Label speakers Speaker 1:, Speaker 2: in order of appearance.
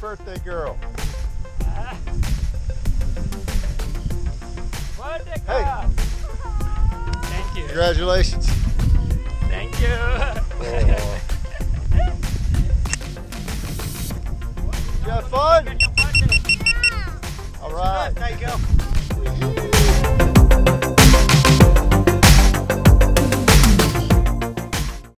Speaker 1: birthday girl. Hey.
Speaker 2: Thank you.
Speaker 1: Congratulations.
Speaker 2: Thank you.
Speaker 1: Oh.